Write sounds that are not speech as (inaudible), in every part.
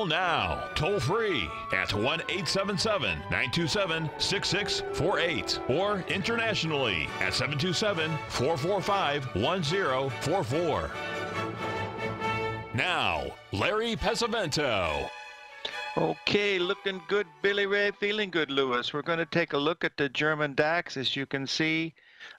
Call now, toll free at 1 877 927 6648 or internationally at 727 445 1044. Now, Larry Pesavento. Okay, looking good, Billy Ray. Feeling good, Lewis. We're going to take a look at the German DAX. As you can see,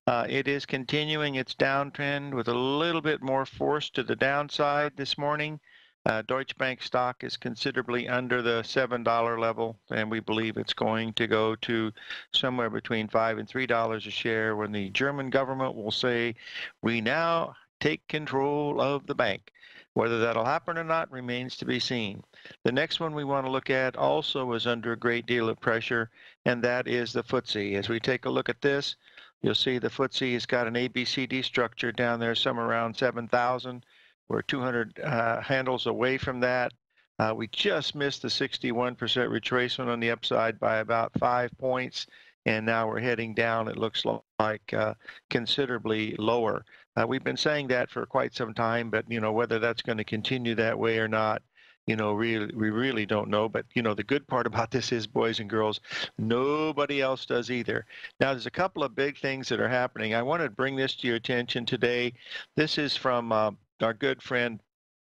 uh, it is continuing its downtrend with a little bit more force to the downside this morning. Uh, Deutsche Bank stock is considerably under the $7 level, and we believe it's going to go to somewhere between 5 and $3 a share when the German government will say, we now take control of the bank. Whether that'll happen or not remains to be seen. The next one we want to look at also is under a great deal of pressure, and that is the FTSE. As we take a look at this, you'll see the FTSE has got an ABCD structure down there, somewhere around 7,000. We're 200 uh, handles away from that. Uh, we just missed the 61% retracement on the upside by about five points, and now we're heading down. It looks like uh, considerably lower. Uh, we've been saying that for quite some time, but you know whether that's going to continue that way or not, you know, really, we really don't know. But you know, the good part about this is, boys and girls, nobody else does either. Now, there's a couple of big things that are happening. I want to bring this to your attention today. This is from uh, our good friend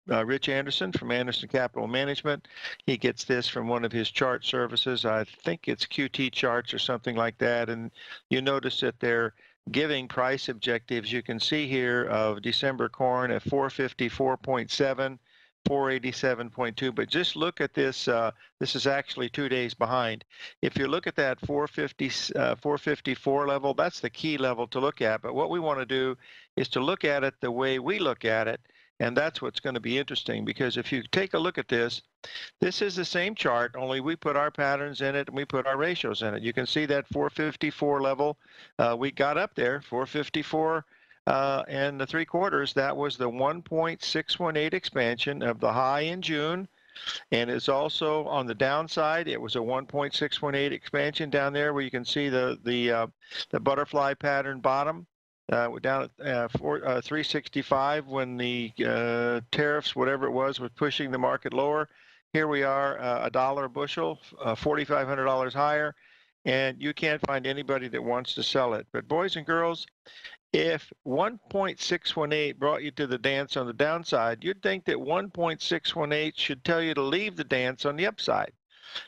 uh, Rich Anderson from Anderson Capital Management. He gets this from one of his chart services. I think it's QT charts or something like that. And you notice that they're giving price objectives. You can see here of December corn at 454.7. 487.2 but just look at this uh, this is actually two days behind if you look at that 450 uh, 454 level that's the key level to look at but what we want to do is to look at it the way we look at it and that's what's going to be interesting because if you take a look at this, this is the same chart, only we put our patterns in it and we put our ratios in it. You can see that 454 level. Uh, we got up there, 454 uh, and the three quarters. That was the 1.618 expansion of the high in June. And it's also on the downside. It was a 1.618 expansion down there where you can see the the uh, the butterfly pattern bottom. Uh, down at uh, four, uh, 365 when the uh, tariffs, whatever it was, was pushing the market lower. Here we are, uh, a dollar a bushel, uh, $4,500 higher, and you can't find anybody that wants to sell it. But boys and girls, if 1.618 brought you to the dance on the downside, you'd think that 1.618 should tell you to leave the dance on the upside.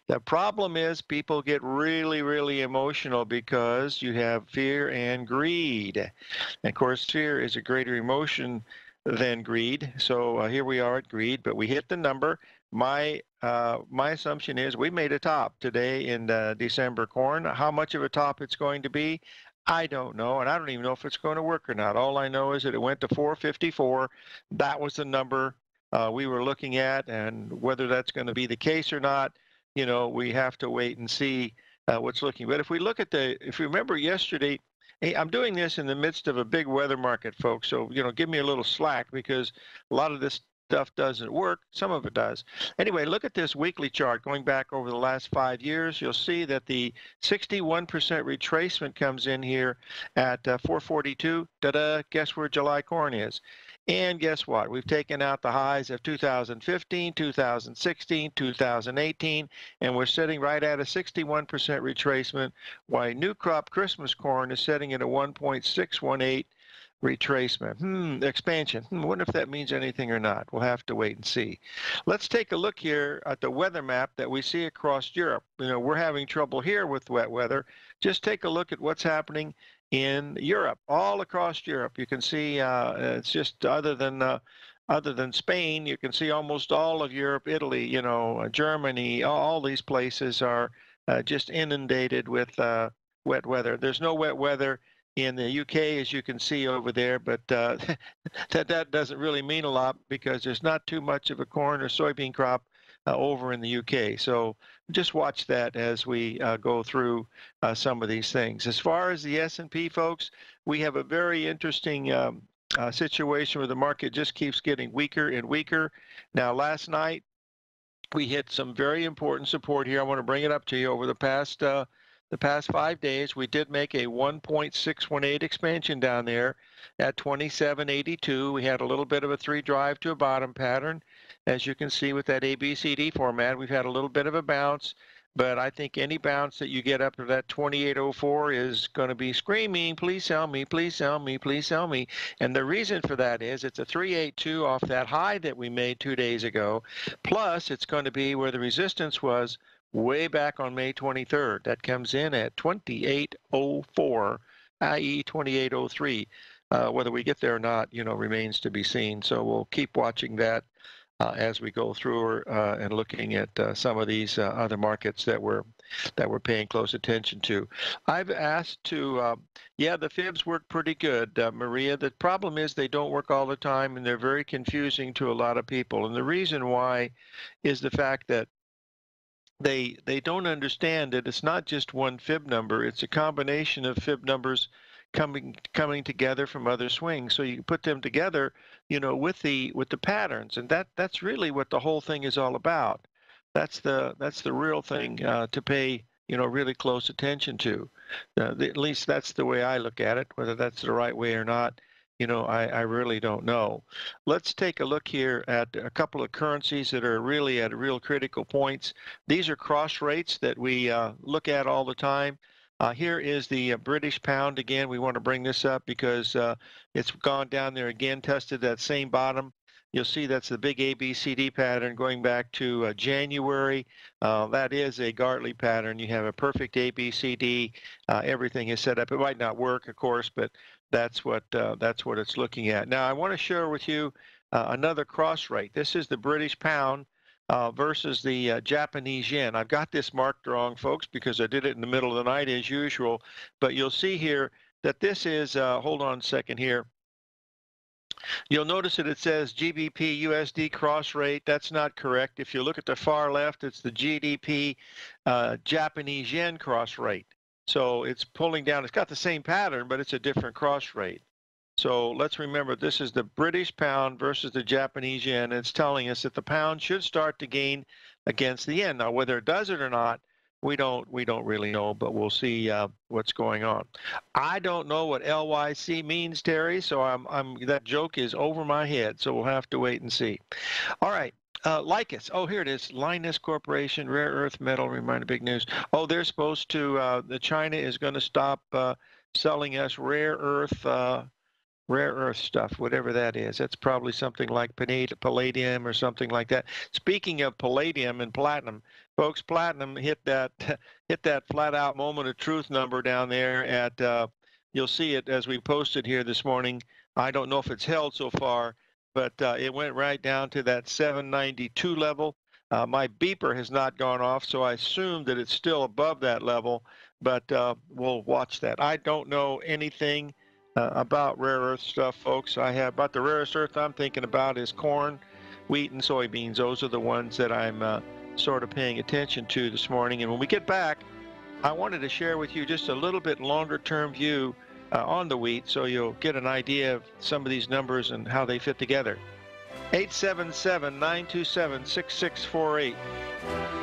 The problem is people get really, really emotional because you have fear and greed. And of course, fear is a greater emotion than greed. So uh, here we are at greed, but we hit the number. My uh, my assumption is we made a top today in uh, December corn. How much of a top it's going to be, I don't know, and I don't even know if it's going to work or not. All I know is that it went to 454. That was the number uh, we were looking at, and whether that's going to be the case or not, you know, we have to wait and see uh, what's looking. But if we look at the, if you remember yesterday, hey, I'm doing this in the midst of a big weather market, folks. So, you know, give me a little slack because a lot of this stuff doesn't work. Some of it does. Anyway, look at this weekly chart going back over the last five years. You'll see that the 61% retracement comes in here at uh, 442. Da-da, guess where July corn is? And guess what? We've taken out the highs of 2015, 2016, 2018, and we're sitting right at a 61% retracement, while new crop Christmas corn is sitting at a 1.618 retracement. Hmm, expansion. Hmm, wonder if that means anything or not. We'll have to wait and see. Let's take a look here at the weather map that we see across Europe. You know, we're having trouble here with wet weather. Just take a look at what's happening in Europe, all across Europe. You can see uh, it's just other than uh, other than Spain, you can see almost all of Europe, Italy, you know, uh, Germany, all these places are uh, just inundated with uh, wet weather. There's no wet weather in the UK, as you can see over there, but uh, (laughs) that that doesn't really mean a lot because there's not too much of a corn or soybean crop uh, over in the UK. So just watch that as we uh, go through uh, some of these things. As far as the S&P folks, we have a very interesting um, uh, situation where the market just keeps getting weaker and weaker. Now, last night we hit some very important support here. I want to bring it up to you over the past uh, the past five days. We did make a 1.618 expansion down there at 2782. We had a little bit of a three drive to a bottom pattern. As you can see with that ABCD format, we've had a little bit of a bounce but I think any bounce that you get up to that 2804 is going to be screaming, please sell me, please sell me, please sell me. And the reason for that is it's a 382 off that high that we made two days ago. Plus, it's going to be where the resistance was way back on May 23rd. That comes in at 2804, i.e. 2803. Uh, whether we get there or not, you know, remains to be seen. So we'll keep watching that uh, as we go through uh, and looking at uh, some of these uh, other markets that we're that we're paying close attention to. I've asked to, um, yeah, the fibs work pretty good, uh, Maria. The problem is they don't work all the time and they're very confusing to a lot of people. And the reason why is the fact that they they don't understand that it's not just one fib number; it's a combination of fib numbers coming coming together from other swings. So you put them together, you know, with the with the patterns, and that that's really what the whole thing is all about. That's the that's the real thing uh, to pay you know really close attention to. Uh, the, at least that's the way I look at it. Whether that's the right way or not, you know, I, I really don't know. Let's take a look here at a couple of currencies that are really at real critical points. These are cross rates that we uh, look at all the time. Uh, here is the uh, British pound again. We want to bring this up because uh, it's gone down there again, tested that same bottom. You'll see that's the big ABCD pattern going back to uh, January. Uh, that is a Gartley pattern. You have a perfect ABCD. Uh, everything is set up. It might not work, of course, but that's what that's what it's looking at. Now, I want to share with you another cross rate. This is the British pound uh, versus the uh, Japanese yen. I've got this marked wrong, folks, because I did it in the middle of the night as usual. But you'll see here that this is, uh, hold on a second here. You'll notice that it says GBP USD cross rate. That's not correct. If you look at the far left, it's the GDP uh, Japanese yen cross rate. So it's pulling down. It's got the same pattern, but it's a different cross rate. So let's remember this is the British pound versus the Japanese yen. It's telling us that the pound should start to gain against the yen. Now, whether it does it or not, we don't we don't really know, but we'll see uh, what's going on. I don't know what LYC means, Terry. So I'm I'm that joke is over my head. So we'll have to wait and see. All right. Uh, Lycus. Oh, here it is. Lynas Corporation, rare earth metal. Reminder, big news. Oh, they're supposed to. Uh, the China is going to stop uh, selling us rare earth uh, rare earth stuff, whatever that is. That's probably something like palladium or something like that. Speaking of palladium and platinum, folks, platinum hit that (laughs) hit that flat out moment of truth number down there at. Uh, you'll see it as we posted here this morning. I don't know if it's held so far, but uh, it went right down to that 792 level. Uh, my beeper has not gone off, so I assume that it's still above that level, but uh, we'll watch that. I don't know anything uh, about rare earth stuff, folks. I have about the rarest earth I'm thinking about is corn, wheat, and soybeans. Those are the ones that I'm uh, sort of paying attention to this morning. And when we get back, I wanted to share with you just a little bit longer term view uh, on the wheat so you'll get an idea of some of these numbers and how they fit together. 877 927 6648.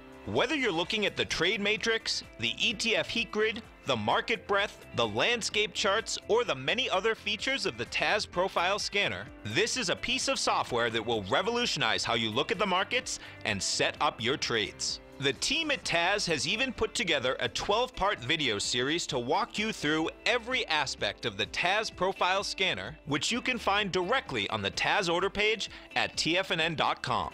Whether you're looking at the trade matrix, the ETF heat grid, the market breadth, the landscape charts, or the many other features of the TAS Profile Scanner, this is a piece of software that will revolutionize how you look at the markets and set up your trades. The team at TAS has even put together a 12 part video series to walk you through every aspect of the TAS Profile Scanner, which you can find directly on the TAS order page at tfnn.com.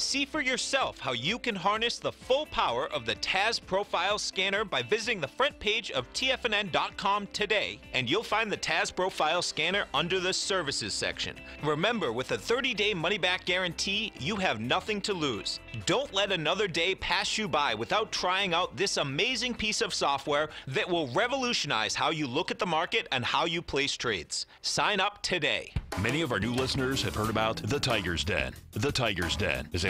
See for yourself how you can harness the full power of the TAS Profile Scanner by visiting the front page of TFNN.com today, and you'll find the TAS Profile Scanner under the Services section. Remember, with a 30 day money back guarantee, you have nothing to lose. Don't let another day pass you by without trying out this amazing piece of software that will revolutionize how you look at the market and how you place trades. Sign up today. Many of our new listeners have heard about the Tiger's Den. The Tiger's Den is a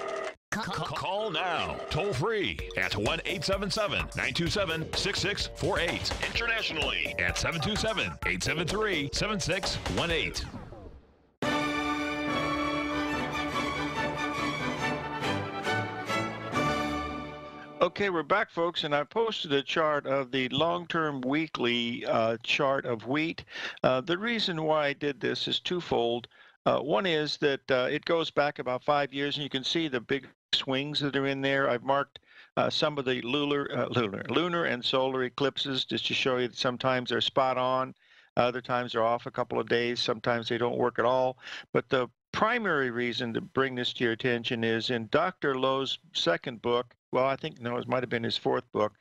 Call now, toll free at 1 877 927 6648. Internationally at 727 873 7618. Okay, we're back, folks, and I posted a chart of the long-term weekly uh, chart of wheat. Uh, the reason why I did this is twofold. Uh, one is that uh, it goes back about five years, and you can see the big swings that are in there. I've marked uh, some of the lunar, uh, lunar, lunar and solar eclipses just to show you that sometimes they're spot on, other times they're off a couple of days, sometimes they don't work at all. But the primary reason to bring this to your attention is in Dr. Lo's second book, well, I think no, it might have been his fourth book,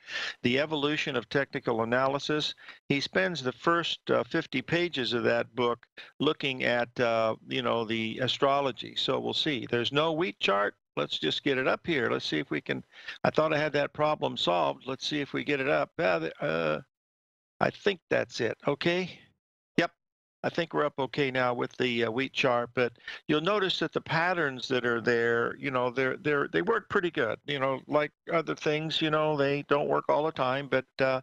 The Evolution of Technical Analysis. He spends the first uh, 50 pages of that book looking at, uh, you know, the astrology. So we'll see. There's no wheat chart. Let's just get it up here. Let's see if we can. I thought I had that problem solved. Let's see if we get it up. Uh, I think that's it. Okay. I think we're up okay now with the uh, wheat chart, but you'll notice that the patterns that are there, you know, they're they're they work pretty good. You know, like other things, you know, they don't work all the time, but uh,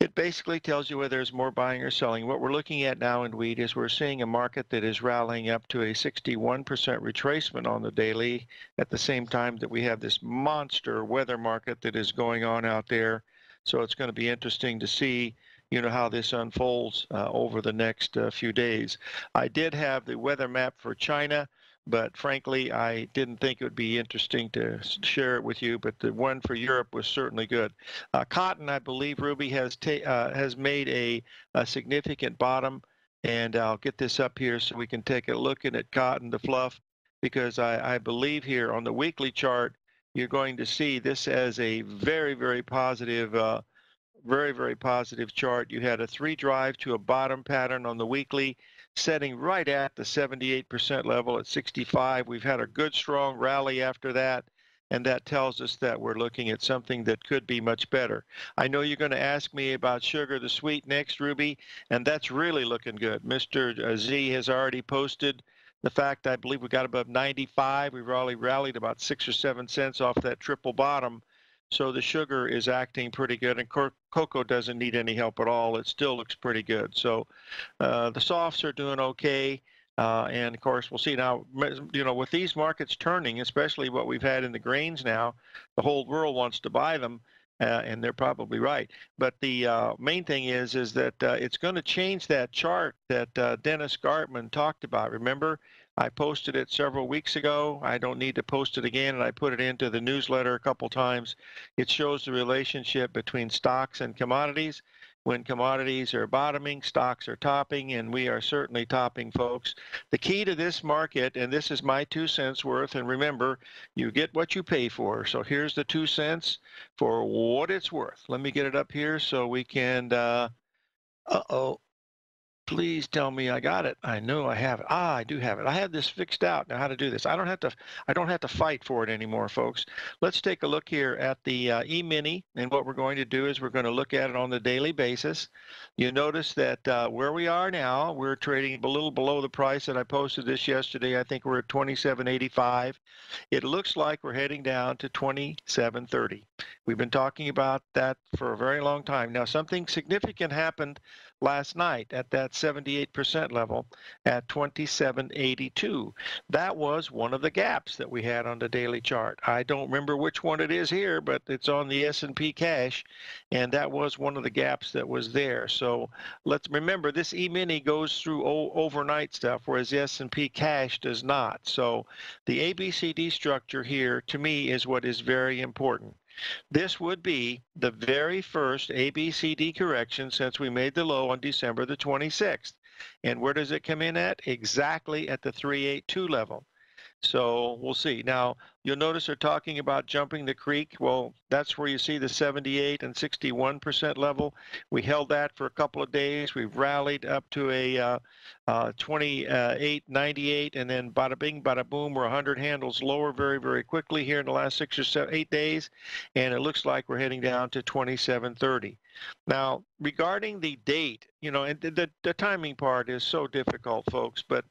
it basically tells you whether there's more buying or selling. What we're looking at now in wheat is we're seeing a market that is rallying up to a 61% retracement on the daily at the same time that we have this monster weather market that is going on out there. So it's going to be interesting to see you know how this unfolds uh, over the next uh, few days. I did have the weather map for China, but frankly, I didn't think it would be interesting to share it with you. But the one for Europe was certainly good. Uh, cotton, I believe, Ruby has uh, has made a, a significant bottom, and I'll get this up here so we can take a look at cotton, the fluff, because I, I believe here on the weekly chart you're going to see this as a very, very positive uh, very, very positive chart. You had a three drive to a bottom pattern on the weekly, setting right at the 78% level at 65. We've had a good, strong rally after that. And that tells us that we're looking at something that could be much better. I know you're going to ask me about sugar the sweet next, Ruby, and that's really looking good. Mr. Uh, Z has already posted the fact I believe we got above 95. We've already rallied about six or seven cents off that triple bottom. So the sugar is acting pretty good, and cocoa doesn't need any help at all. It still looks pretty good. So uh, the softs are doing okay. Uh, and of course, we'll see now, you know, with these markets turning, especially what we've had in the grains now, the whole world wants to buy them. Uh, and they're probably right. But the uh, main thing is, is that uh, it's going to change that chart that uh, Dennis Gartman talked about. Remember, I posted it several weeks ago. I don't need to post it again, and I put it into the newsletter a couple times. It shows the relationship between stocks and commodities. When commodities are bottoming, stocks are topping, and we are certainly topping, folks. The key to this market, and this is my two cents worth, and remember, you get what you pay for. So here's the two cents for what it's worth. Let me get it up here so we can, uh, uh-oh, please tell me I got it. I know I have it. Ah, I do have it. I have this fixed out now how to do this. I don't have to I don't have to fight for it anymore, folks. Let's take a look here at the uh, E-mini and what we're going to do is we're going to look at it on the daily basis. You notice that uh, where we are now, we're trading a little below the price that I posted this yesterday. I think we're at 27.85. It looks like we're heading down to 27.30. We've been talking about that for a very long time. Now something significant happened last night at that 78% level at 2782. That was one of the gaps that we had on the daily chart. I don't remember which one it is here, but it's on the S&P cash and that was one of the gaps that was there. So let's remember this E-mini goes through overnight stuff whereas the S&P cash does not. So the ABCD structure here to me is what is very important. This would be the very first ABCD correction since we made the low on December the 26th. And where does it come in at? Exactly at the 382 level. So we'll see. Now, you'll notice they're talking about jumping the creek. Well, that's where you see the 78 and 61% level. We held that for a couple of days. We've rallied up to a uh, uh, 28, 98, and then bada bing, bada boom, we're 100 handles lower very, very quickly here in the last six or seven, eight days. And it looks like we're heading down to 2730. Now, regarding the date, you know, and the, the timing part is so difficult, folks, but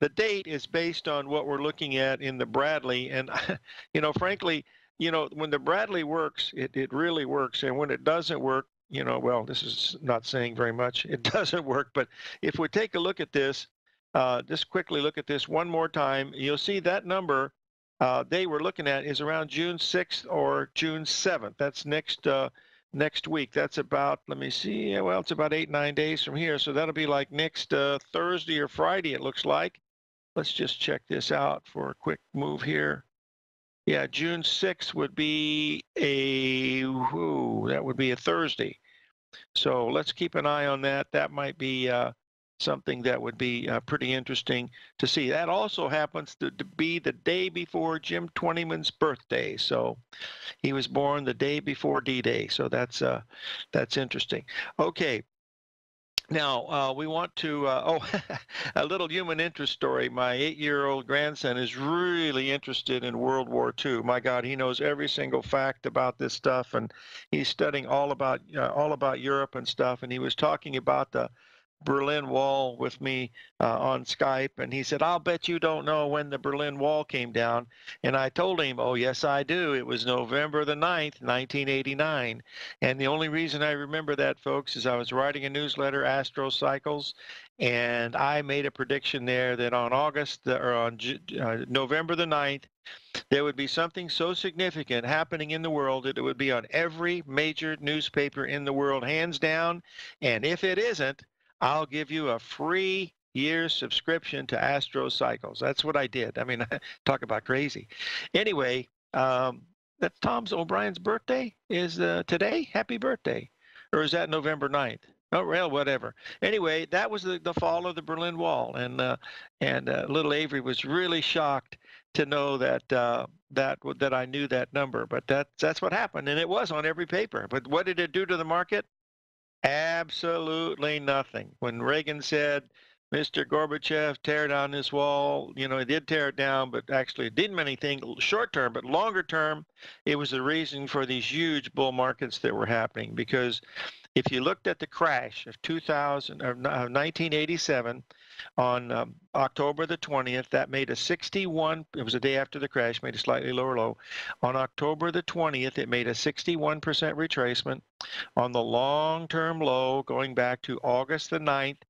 the date is based on what we're looking at in the Bradley. And, (laughs) you know, frankly, you know, when the Bradley works, it, it really works. And when it doesn't work, you know, well, this is not saying very much. (laughs) It doesn't work. But if we take a look at this, uh, just quickly look at this one more time, you'll see that number uh, they were looking at is around June 6th or June 7th. That's next uh, next week. That's about, let me see, well, it's about eight, nine days from here. So that'll be like next uh, Thursday or Friday, it looks like. Let's just check this out for a quick move here. Yeah, June 6th would be a, whoo, that would be a Thursday. So let's keep an eye on that. That might be uh, something that would be uh, pretty interesting to see. That also happens to, to, be the day before Jim Twentyman's birthday. So he was born the day before D-Day. So that's uh, that's interesting. Okay, now, uh, we want to, uh, oh, (laughs) a little human interest story. My eight year old grandson is really interested in World War II. My God, he knows every single fact about this stuff, and he's studying all about, uh, all about Europe and stuff. And he was talking about the Berlin Wall with me uh, on Skype, and he said, "I'll bet you don't know when the Berlin Wall came down." And I told him, "Oh, yes, I do. It was November the 9th, 1989." And the only reason I remember that, folks, is I was writing a newsletter, Astro Cycles, and I made a prediction there that on August or on uh, November the 9th, there would be something so significant happening in the world that it would be on every major newspaper in the world, hands down. And if it isn't, I'll give you a free year subscription to Astro Cycles. That's what I did. I mean, (laughs) talk about crazy. Anyway, um, that Tom's O'Brien's birthday is uh, today. Happy birthday. Or is that November 9th? Oh, well, whatever. Anyway, that was the, the fall of the Berlin Wall, and uh, and uh, little Avery was really shocked to know that uh, that that I knew that number. But that that's what happened, and it was on every paper. But what did it do to the market? Absolutely nothing. When Reagan said, Mr. Gorbachev, tear down this wall, you know, he did tear it down, but actually it didn't mean anything short term, but longer term, it was the reason for these huge bull markets that were happening. Because if you looked at the crash of 2000 or 1987, on um, October the 20th. That made a 61, it was a day after the crash, made a slightly lower low. On October the 20th, it made a 61% retracement on the long-term low going back to August the 9th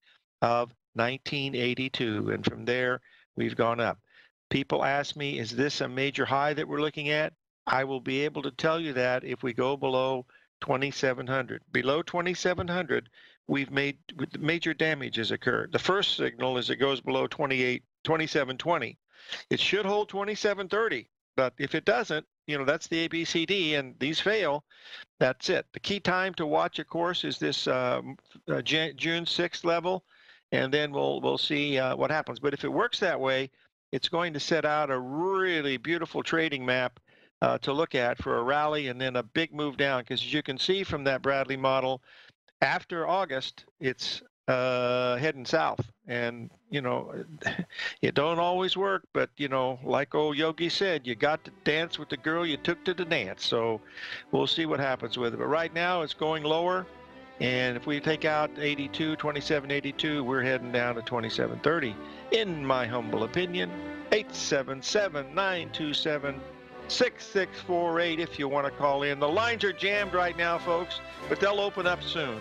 of 1982. And from there, we've gone up. People ask me, is this a major high that we're looking at? I will be able to tell you that if we go below 2700. Below 2700, we've made major damage has occurred. The first signal is it goes below 28 2720. It should hold 2730, but if it doesn't, you know, that's the ABCD and these fail, that's it. The key time to watch, of course, is this uh, uh, June 6th level, and then we'll, we'll see uh, what happens. But if it works that way, it's going to set out a really beautiful trading map uh, to look at for a rally and then a big move down. Because as you can see from that Bradley model, after August, it's uh, heading south. And, you know, (laughs) it don't always work, but, you know, like old Yogi said, you got to dance with the girl you took to the dance. So we'll see what happens with it. But right now it's going lower. And if we take out 82, 2782, we're heading down to 2730. In my humble opinion, 877 927 6648 if you want to call in. The lines are jammed right now, folks, but they'll open up soon.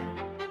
Thank you.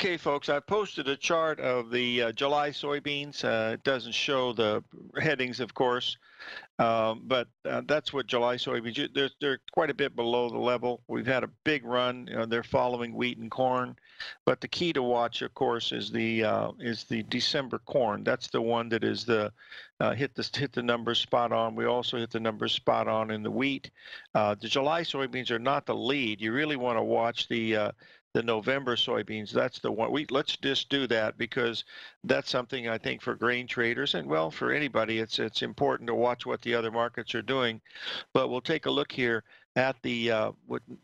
Okay, folks, I've posted a chart of the uh, July soybeans. Uh, it doesn't show the headings, of course, um, but uh, that's what July soybeans. They're, they're quite a bit below the level. We've had a big run. You know, they're following wheat and corn. But the key to watch, of course, is the uh, is the December corn. That's the one that is the uh, hit the hit the numbers spot on. We also hit the numbers spot on in the wheat. Uh, the July soybeans are not the lead. You really want to watch the the November soybeans. That's the one. We let's just do that because that's something I think for grain traders and well for anybody. It's it's important to watch what the other markets are doing. But we'll take a look here. at the uh,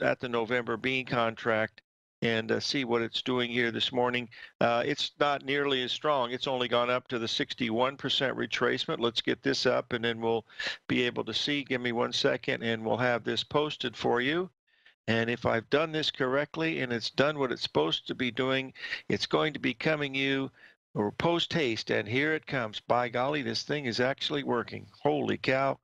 at the November bean contract and uh, see what it's doing here this morning. Uh, it's not nearly as strong. It's only gone up to the 61% retracement. Let's get this up and then we'll be able to see. Give me one second and we'll have this posted for you. And if I've done this correctly and it's done what it's supposed to be doing, it's going to be coming you or post haste. And here it comes. By golly, this thing is actually working. Holy cow.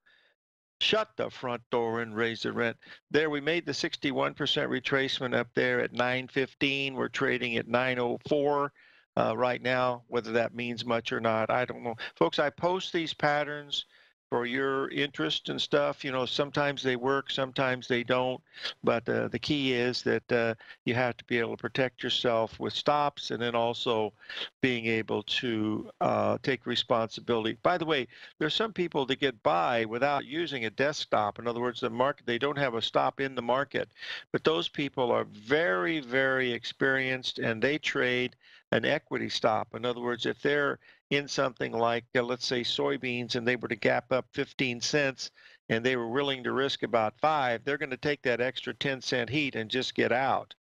Shut the front door and raise the rent. There, we made the 61% retracement up there at 915. We're trading at 904 uh, right now. Whether that means much or not, I don't know. Folks, I post these patterns for your interest and stuff. You know, sometimes they work, sometimes they don't. But uh, the key is that uh, you have to be able to protect yourself with stops and then also being able to uh, take responsibility. By the way, there's some people that get by without using a desktop. In other words, the market they don't have a stop in the market. But those people are very, very experienced and they trade an equity stop. In other words, if they're in something like, uh, let's say, soybeans, and they were to gap up 15 cents and they were willing to risk about five, they're going to take that extra 10 cent heat and just get out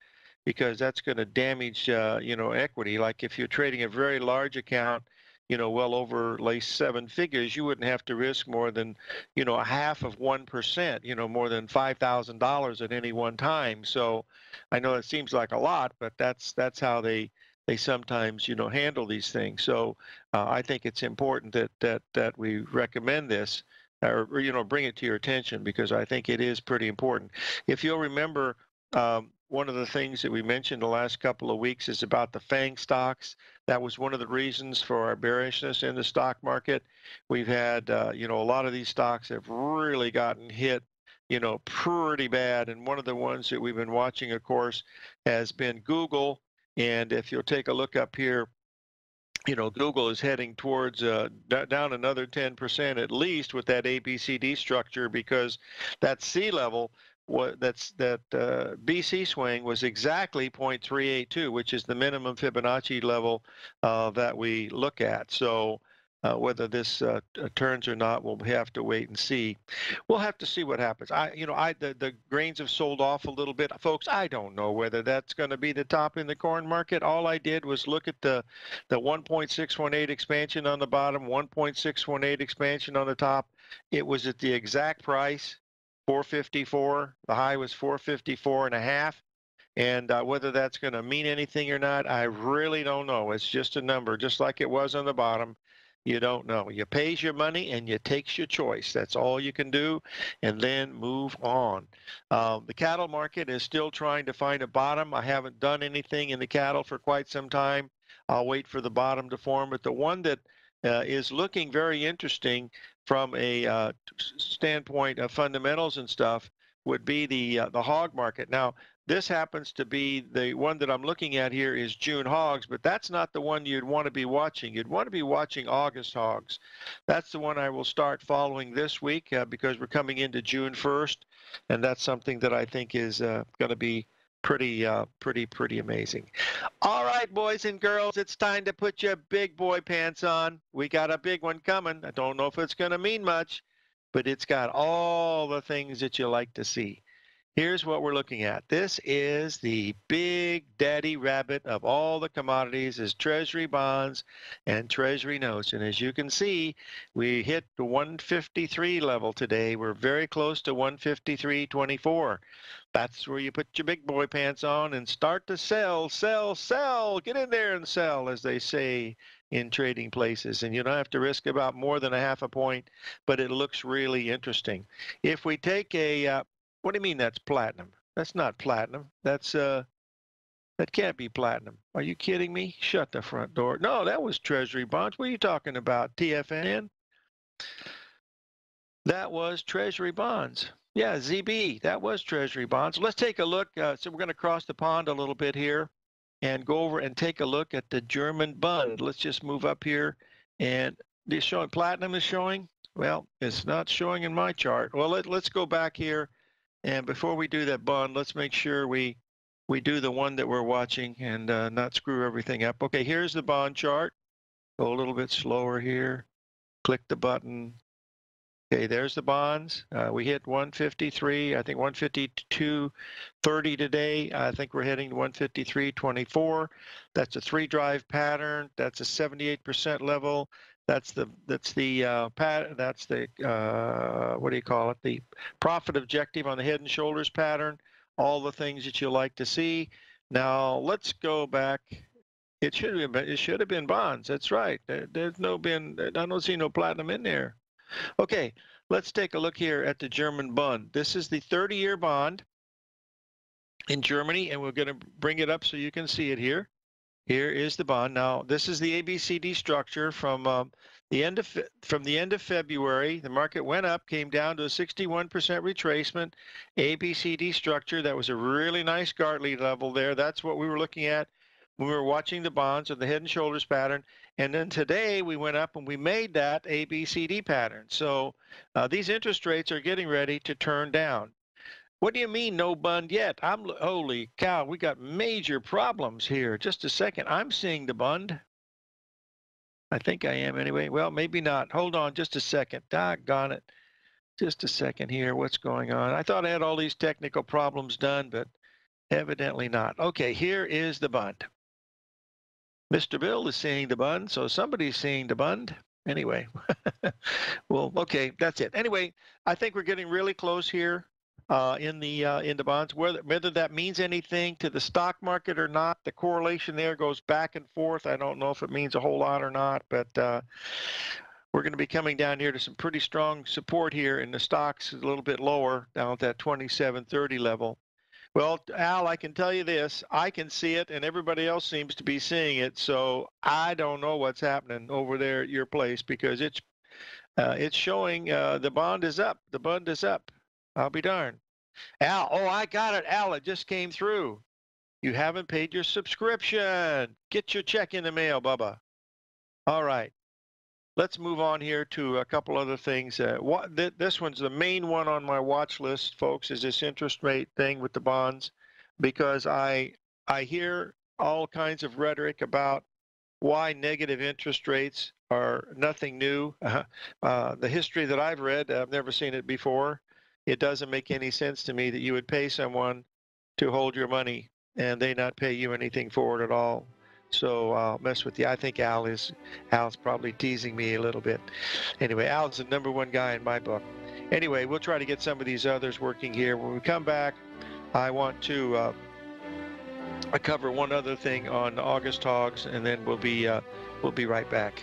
because that's going to damage, uh, you know, equity. Like if you're trading a very large account, you know, well over like seven figures, you wouldn't have to risk more than, you know, a half of 1%, you know, more than $5,000 at any one time. So I know it seems like a lot, but that's, that's how they, they sometimes you know handle these things. So uh, I think it's important that that that we recommend this or, you know bring it to your attention because I think it is pretty important. If you'll remember. Um, one of the things that we mentioned the last couple of weeks is about the FANG stocks. That was one of the reasons for our bearishness in the stock market. We've had, uh, you know, a lot of these stocks have really gotten hit you know, pretty bad. And one of the ones that we've been watching, of course, has been Google. And if you'll take a look up here, you know, Google is heading towards uh, down another 10% at least with that ABCD structure because that C level, what that's that uh, BC swing was exactly 0.382, which is the minimum Fibonacci level uh, that we look at. So uh, whether this uh, turns or not, we'll have to wait and see. We'll have to see what happens. I, you know, I the, the grains have sold off a little bit, folks. I don't know whether that's going to be the top in the corn market. All I did was look at the the 1.618 expansion on the bottom, 1.618 expansion on the top. It was at the exact price, 454. The high was 454 and a half. And uh, whether that's going to mean anything or not, I really don't know. It's just a number, just like it was on the bottom. You don't know. You pays your money and you takes your choice. That's all you can do, and then move on. Uh, the cattle market is still trying to find a bottom. I haven't done anything in the cattle for quite some time. I'll wait for the bottom to form. But the one that uh, is looking very interesting from a uh, standpoint of fundamentals and stuff would be the uh, the hog market. Now, this happens to be the one that I'm looking at here is June hogs, but that's not the one you'd want to be watching. You'd want to be watching August hogs. That's the one I will start following this week uh, because we're coming into June 1st, and that's something that I think is uh, going to be pretty, uh, pretty, pretty amazing. All right, boys and girls, it's time to put your big boy pants on. We got a big one coming. I don't know if it's going to mean much, but it's got all the things that you like to see. Here's what we're looking at. This is the big daddy rabbit of all the commodities is treasury bonds and treasury notes. And as you can see, we hit the 153 level today. We're very close to 153.24. That's where you put your big boy pants on and start to sell, sell, sell. Get in there and sell, as they say in trading places. And you don't have to risk about more than a half a point, but it looks really interesting. If we take a uh, what do you mean that's platinum? That's not platinum. That's uh that can't be platinum. Are you kidding me? Shut the front door. No, that was treasury bonds. What are you talking about? TFN? That was treasury bonds. Yeah, ZB. That was treasury bonds. Let's take a look. Uh, so we're going to cross the pond a little bit here and go over and take a look at the German Bund. Let's just move up here and this showing platinum is showing. Well, it's not showing in my chart. Well, let, let's go back here and before we do that bond, let's make sure we we do the one that we're watching and uh, not screw everything up. Okay, here's the bond chart. Go a little bit slower here. Click the button. Okay, there's the bonds. Uh, we hit 153, I think 152.30 today. I think we're heading to 153.24. That's a three drive pattern. That's a 78% level. That's the that's the uh, pat that's the uh, what do you call it? The profit objective on the head and shoulders pattern. All the things that you like to see. Now let's go back. It should have been it should have been bonds. That's right. There, there's no been I don't see no platinum in there. Okay, let's take a look here at the German bond. This is the 30-year bond in Germany, and we're going to bring it up so you can see it here. Here is the bond. Now, this is the ABCD structure from um, the end of from the end of February. The market went up, came down to a 61% retracement. ABCD structure. That was a really nice Gartley level there. That's what we were looking at when we were watching the bonds of the head and shoulders pattern. And then today we went up and we made that ABCD pattern. So uh, these interest rates are getting ready to turn down. What do you mean no bund yet? I'm holy cow, we got major problems here. Just a second. I'm seeing the bund. I think I am anyway. Well, maybe not. Hold on just a second. Doggone it. Just a second here. What's going on? I thought I had all these technical problems done, but evidently not. Okay, here is the bund. Mr. Bill is seeing the bund, so somebody's seeing the bund. Anyway, (laughs) well, okay, that's it. Anyway, I think we're getting really close here uh, in the uh, in the bonds. Whether whether that means anything to the stock market or not, the correlation there goes back and forth. I don't know if it means a whole lot or not, but uh, we're going to be coming down here to some pretty strong support here and the stocks, a little bit lower down at that 2730 level. Well, Al, I can tell you this: I can see it, and everybody else seems to be seeing it. So I don't know what's happening over there at your place because it's uh, it's showing uh, the bond is up. The bond is up. I'll be darned. Al, oh, I got it. Al, it just came through. You haven't paid your subscription. Get your check in the mail, Bubba. All right. Let's move on here to a couple other things. Uh, what, th this one's the main one on my watch list, folks, is this interest rate thing with the bonds, because I I hear all kinds of rhetoric about why negative interest rates are nothing new. Uh, (laughs) uh, the history that I've read, I've never seen it before it doesn't make any sense to me that you would pay someone to hold your money and they not pay you anything for it at all. So I'll mess with you. I think Al is Al's probably teasing me a little bit. Anyway, Al's the number one guy in my book. Anyway, we'll try to get some of these others working here. When we come back, I want to uh, cover one other thing on August Hogs, and then we'll be uh, we'll be right back.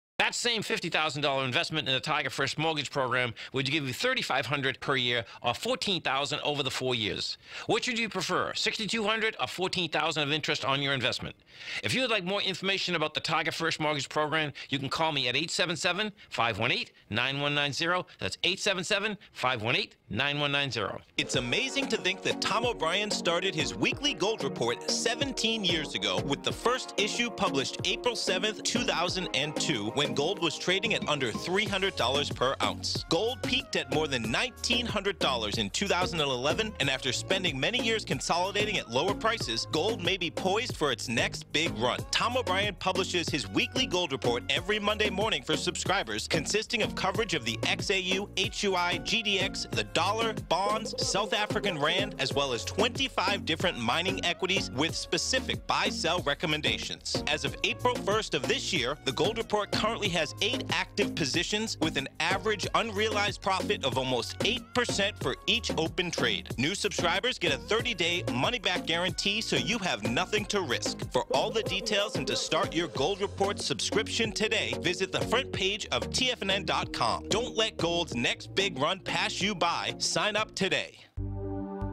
That same $50,000 investment in the Tiger First Mortgage Program would give you 3,500 per year or 14,000 over the four years. Which would you prefer, 6,200 or 14,000 of interest on your investment? If you would like more information about the Tiger First Mortgage Program, you can call me at 877-518-9190. That's 877-518-9190. It's amazing to think that Tom O'Brien started his weekly gold report 17 years ago with the first issue published April 7th, 2002 when gold was trading at under $300 per ounce. Gold peaked at more than $1,900 in 2011, and after spending many years consolidating at lower prices, gold may be poised for its next big run. Tom O'Brien publishes his weekly gold report every Monday morning for subscribers, consisting of coverage of the XAU, HUI, GDX, the dollar, bonds, South African Rand, as well as 25 different mining equities with specific buy-sell recommendations. As of April 1st of this year, the gold report currently currently has eight active positions with an average unrealized profit of almost 8% for each open trade. New subscribers get a 30 day money back guarantee so you have nothing to risk. For all the details and to start your Gold Report subscription today, visit the front page of TFNN.com. Don't let gold's next big run pass you by. Sign up today.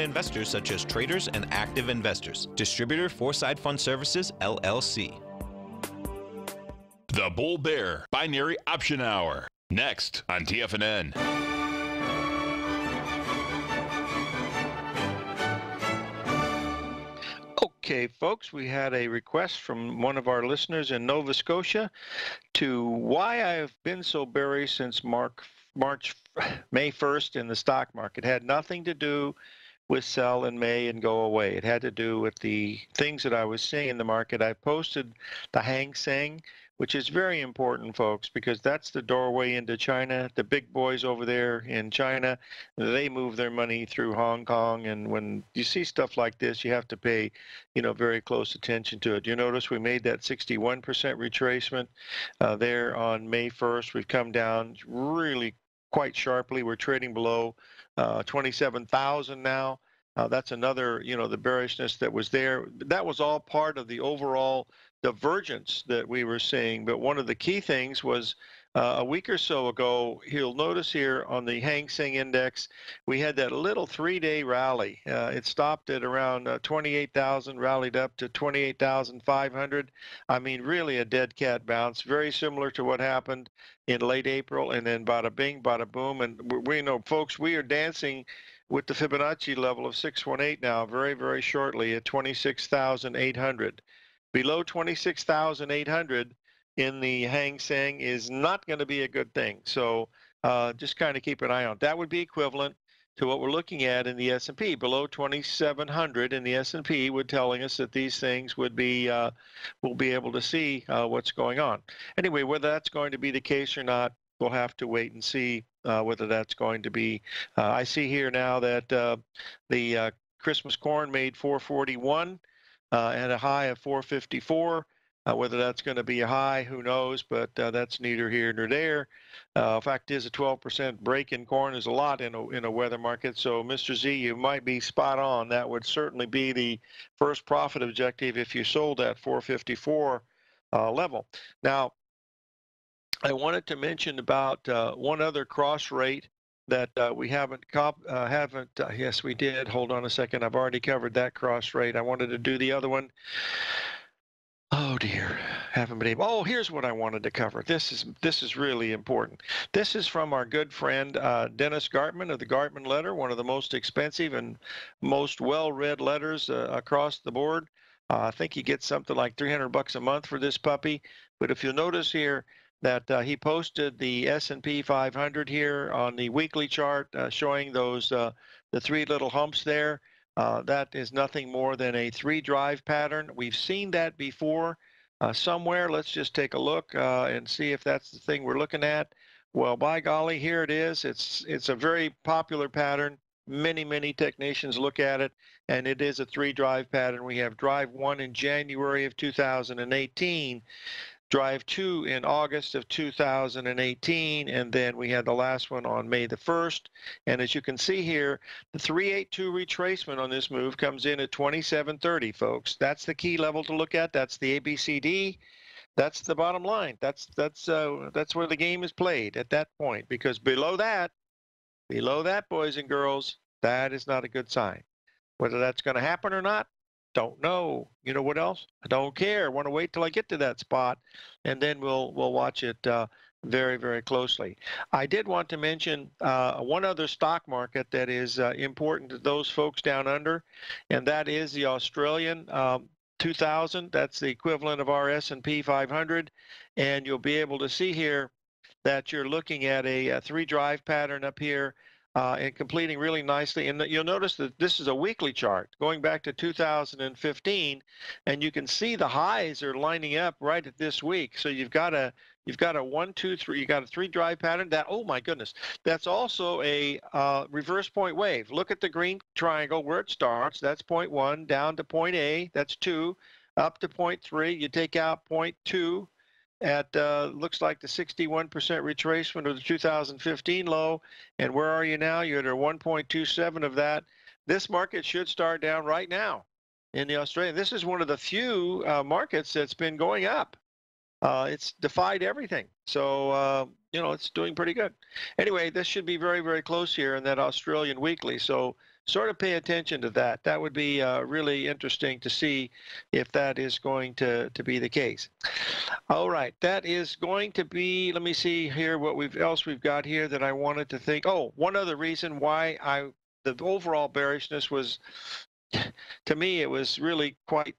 investors such as traders and active investors. Distributor Foreside Fund Services, LLC. The Bull Bear Binary Option Hour. Next on TFNN. Okay, folks, we had a request from one of our listeners in Nova Scotia to why I have been so bearish since Mark, March, May 1st in the stock market. It had nothing to do with sell in May and go away. It had to do with the things that I was seeing in the market. I posted the Hang Seng which is very important, folks, because that's the doorway into China. The big boys over there in China, they move their money through Hong Kong. And when you see stuff like this, you have to pay, you know, very close attention to it. You notice we made that 61% retracement uh, there on May 1st. We've come down really quite sharply. We're trading below uh, 27,000 now. Uh, that's another, you know, the bearishness that was there. That was all part of the overall divergence that we were seeing. But one of the key things was uh, a week or so ago, you'll notice here on the Hang Seng Index, we had that little three-day rally. Uh, it stopped at around uh, 28,000, rallied up to 28,500. I mean, really a dead cat bounce, very similar to what happened in late April, and then bada bing, bada boom. And we, we know, folks, we are dancing with the Fibonacci level of 618 now, very, very shortly at 26,800 below 26,800 in the Hang Seng is not going to be a good thing. So uh, just kind of keep an eye on. That would be equivalent to what we're looking at in the S&P. Below 2,700 in the S&P would telling us that these things would be, uh, we'll be able to see uh, what's going on. Anyway, whether that's going to be the case or not, we'll have to wait and see uh, whether that's going to be. Uh, I see here now that uh, the uh, Christmas corn made 441 uh, at a high of 454. Uh, whether that's going to be a high, who knows? But uh, that's neither here nor there. Uh, fact is, a 12% break in corn is a lot in a in a weather market. So, Mr. Z, you might be spot on. That would certainly be the first profit objective if you sold at 454 uh, level. Now, I wanted to mention about uh, one other cross rate that uh, we haven't cop uh, haven't uh, yes we did hold on a second i've already covered that cross rate i wanted to do the other one oh dear. Haven't been able oh here's what i wanted to cover. This is this is really important. This is from our good friend uh, dennis gartman of the gartman letter one of the most expensive and most well-read letters uh, across the board. Uh, i think he gets something like 300 bucks a month for this puppy. But if you'll notice here that uh, he posted the S&P 500 here on the weekly chart uh, showing those uh, the three little humps there. Uh, that is nothing more than a three drive pattern. We've seen that before uh, somewhere. Let's just take a look uh, and see if that's the thing we're looking at. Well, by golly, here it is. It's it's a very popular pattern. Many, many technicians look at it, and it is a three drive pattern. We have drive one in January of 2018 Drive 2 in August of 2018, and then we had the last one on May the 1st. And as you can see here, the 382 retracement on this move comes in at 2730, folks. That's the key level to look at. That's the ABCD. That's the bottom line. That's that's uh, that's where the game is played at that point. Because below that, below that, boys and girls, that is not a good sign. Whether that's going to happen or not, don't know. You know what else? I don't care. Want to wait till I get to that spot, and then we'll we'll watch it uh, very very closely. I did want to mention uh, one other stock market that is uh, important to those folks down under, and that is the Australian. Um, 2000 that's the equivalent of our S&P 500 and you'll be able to see here that you're looking at a, a three drive pattern up here uh, and completing really nicely. And you'll notice that this is a weekly chart going back to 2015, and you can see the highs are lining up right at this week. So you've got a you've got a one, two, three. You got a three drive pattern. That oh my goodness, that's also a uh, reverse point wave. Look at the green triangle where it starts. That's point one down to point A. That's two. Up to point three. You take out point two at uh, looks like the 61% retracement of the 2015 low. And where are you now? You're at a 1.27 of that. This market should start down right now in the Australian. This is one of the few uh, markets that's been going up. Uh, it's defied everything. So, uh, you know, it's doing pretty good. Anyway, this should be very, very close here in that Australian weekly. So sort of pay attention to that. That would be uh, really interesting to see if that is going to, to be the case. All right, that is going to be, let me see here what we've else we've got here that I wanted to think. Oh, one other reason why I the overall bearishness was to me it was really quite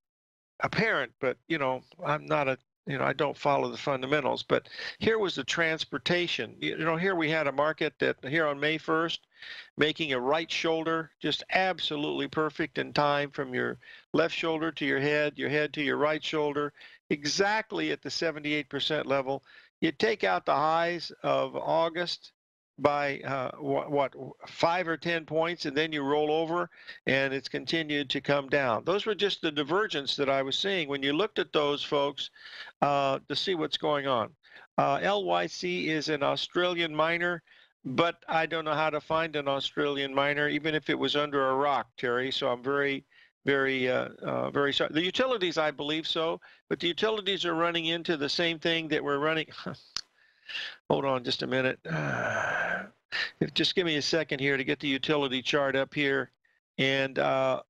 apparent, but you know, I'm not a you know, I don't follow the fundamentals, but here was the transportation. You know, here we had a market that here on May 1st, making a right shoulder just absolutely perfect in time from your left shoulder to your head, your head to your right shoulder, exactly at the 78% level. You take out the highs of August by uh, what, what, five or ten points and then you roll over and it's continued to come down. Those were just the divergence that i was seeing when you looked at those folks uh, to see what's going on. Uh, lyc is an australian miner but i don't know how to find an australian miner even if it was under a rock terry so i'm very very uh, uh, very sorry. The utilities i believe so but the utilities are running into the same thing that we're running (laughs) Hold on just a minute. Uh, (sighs) just give me a second here to get the utility chart up here. And uh,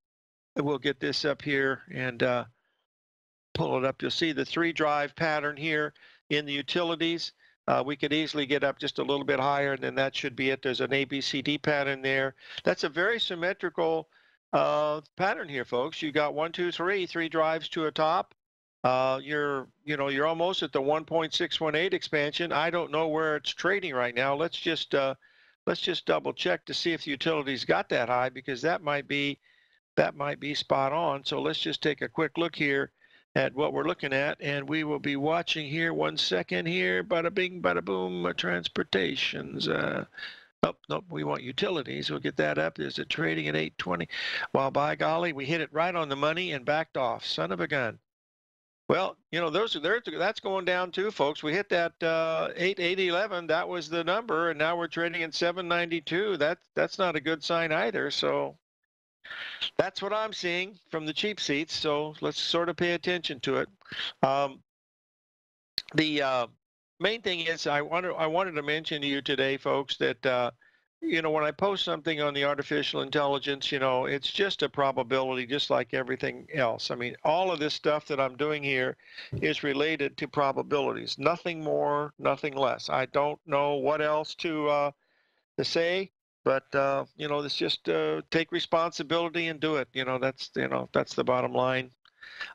we'll get this up here and uh, pull it up. You'll see the three drive pattern here in the utilities. Uh, we could easily get up just a little bit higher, and then that should be it. There's an ABCD pattern there. That's a very symmetrical uh, pattern here, folks. You got one, two, three, three drives to a top uh, you're you know you're almost at the 1.618 expansion. I don't know where it's trading right now. Let's just uh, let's just double check to see if the utilities got that high because that might be that might be spot on. So let's just take a quick look here at what we're looking at, and we will be watching here. One second here, bada bing, bada boom, uh, transportations. Uh, Oh, nope, we want utilities. We'll get that up. There's a trading at 820. Well, by golly, we hit it right on the money and backed off. Son of a gun. Well, you know, those are that's going down too, folks. We hit that uh, 8 811. That was the number, and now we're trading at 792. That that's not a good sign either. So that's what I'm seeing from the cheap seats. So let's sort of pay attention to it. Um, the uh, main thing is I wanted I wanted to mention to you today, folks, that uh, you know, when I post something on the artificial intelligence, you know, it's just a probability, just like everything else. I mean, all of this stuff that I'm doing here is related to probabilities. Nothing more, nothing less. I don't know what else to uh, to say, but uh, you know, it's just uh, take responsibility and do it. You know, that's you know, that's the bottom line.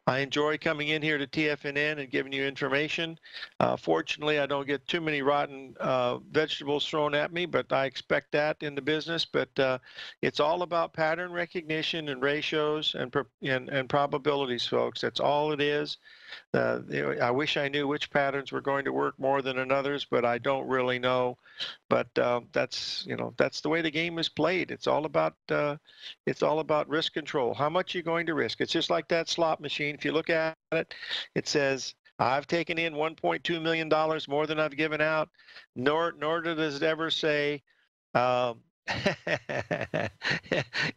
I enjoy coming in here to TFNN and giving you information. Uh, fortunately, I don't get too many rotten uh, vegetables thrown at me, but I expect that in the business. But uh, it's all about pattern recognition and ratios and, and, and probabilities, folks. That's all it is. Uh, you know, I wish I knew which patterns were going to work more than others, but I don't really know. But uh, that's you know that's the way the game is played. It's all about uh, it's all about risk control. How much you're going to risk. It's just like that slot machine. If you look at it, it says I've taken in 1.2 million dollars more than I've given out. Nor nor does it ever say. Um, (laughs)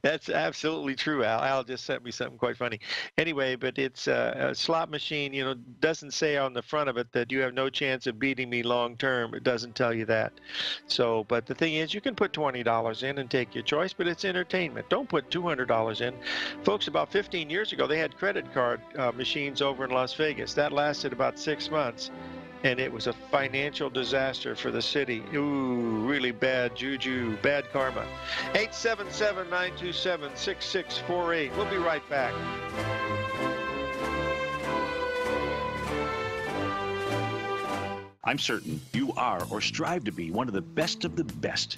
That's absolutely true, Al. Al just sent me something quite funny. Anyway, but it's uh, a slot machine. You know, doesn't say on the front of it that you have no chance of beating me long term. It doesn't tell you that. So, but the thing is, you can put twenty dollars in and take your choice, but it's entertainment. Don't put two hundred dollars in, folks. About 15 years ago, they had credit card uh, machines over in Las Vegas. That lasted about six months and it was a financial disaster for the city. Ooh, really bad juju, bad karma. 877 927 6648. We'll be right back. I'm certain you are or strive to be one of the best of the best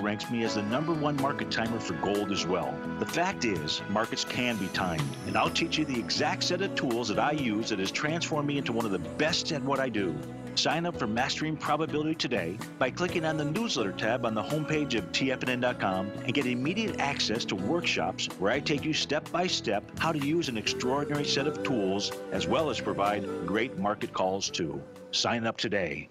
ranks me as the number one market timer for gold as well. The fact is, markets can be timed, and I'll teach you the exact set of tools that I use that has transformed me into one of the best at what I do. Sign up for Mastering Probability today by clicking on the newsletter tab on the homepage of TFNN.com and get immediate access to workshops where I take you step by step how to use an extraordinary set of tools as well as provide great market calls too. Sign up today.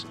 Peace.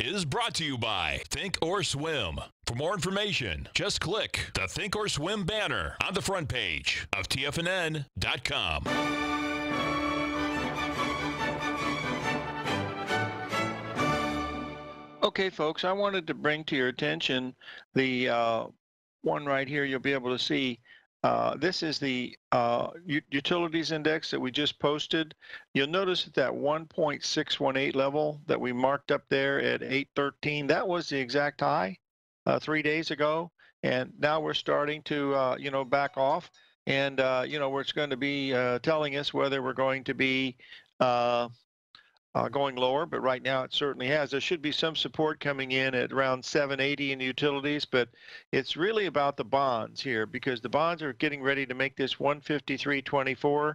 is brought to you by Think or Swim. For more information, just click the Think or Swim banner on the front page of TFNN.com. Okay, folks, I wanted to bring to your attention the uh, one right here. You'll be able to see uh, this is the uh, utilities index that we just posted. You'll notice that that 1.618 level that we marked up there at 813, that was the exact high uh, three days ago. And now we're starting to, uh, you know, back off. And, uh, you know, it's going to be telling us whether we're going to be uh, going lower, but right now it certainly has. There should be some support coming in at around 780 in utilities, but it's really about the bonds here because the bonds are getting ready to make this 153.24.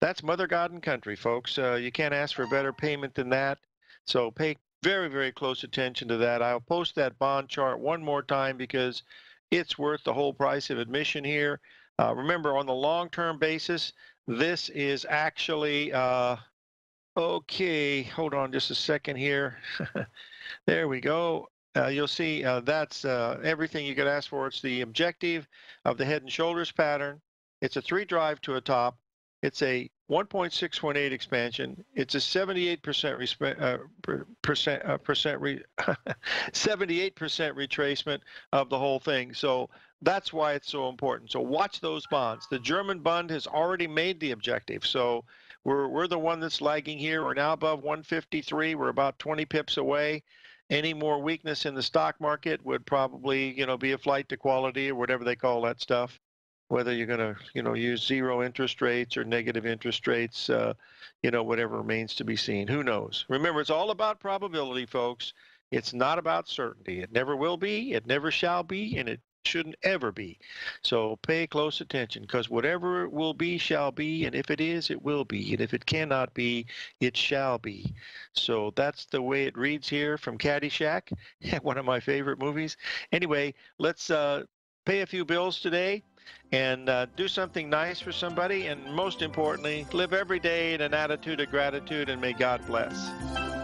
That's mother god and country, folks. Uh, you can't ask for a better payment than that. So pay very, very close attention to that. I'll post that bond chart one more time because it's worth the whole price of admission here. Uh, remember, on the long-term basis, this is actually uh, Okay, hold on just a second here. (laughs) there we go. uh, you'll see uh, that's uh, everything you could ask for. It's the objective of the head and shoulders pattern. It's a three drive to a top. It's a 1.618 expansion. It's a 78% respe- uh, per, percent uh, 78% (laughs) retracement of the whole thing. So that's why it's so important. So watch those bonds. The German bond has already made the objective. So we're we're the one that's lagging here. We're now above 153. We're about 20 pips away. Any more weakness in the stock market would probably, you know, be a flight to quality or whatever they call that stuff. Whether you're going to you know use zero interest rates or negative interest rates uh, you know whatever remains to be seen. Who knows? Remember it's all about probability folks. It's not about certainty. It never will be. It never shall be. And it shouldn't ever be so pay close attention because whatever it will be shall be and if it is it will be and if it cannot be it shall be so that's the way it reads here from caddyshack (laughs) one of my favorite movies anyway let's uh, pay a few bills today and uh, do something nice for somebody. And most importantly, live every day in an attitude of gratitude and may God bless.